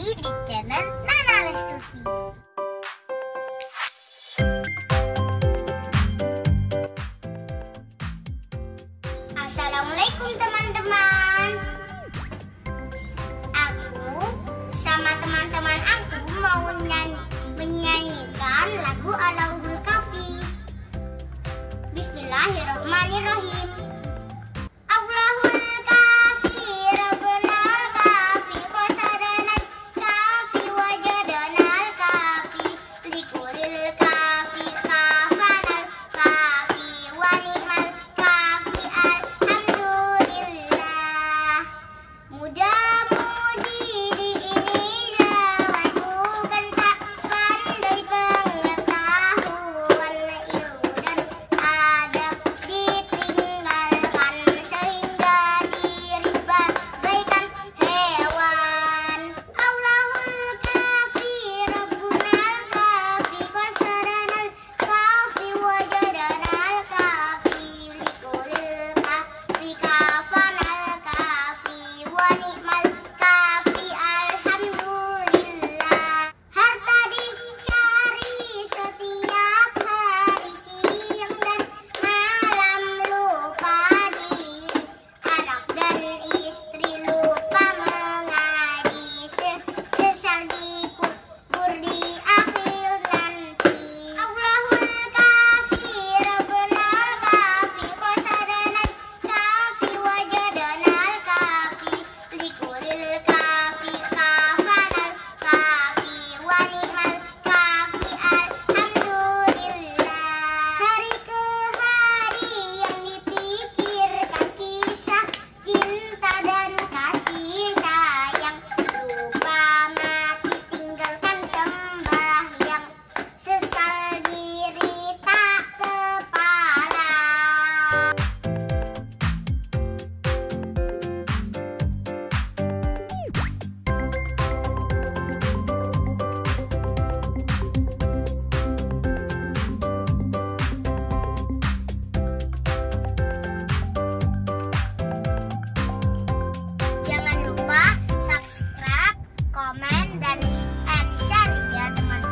di channel Nana Restuti. Assalamualaikum teman-teman. Aku sama teman-teman aku mau nyanyi, menyanyikan lagu Alaul Kafi. Bismillahirrahmanirrahim. bunny. dan eh, action ya teman-teman.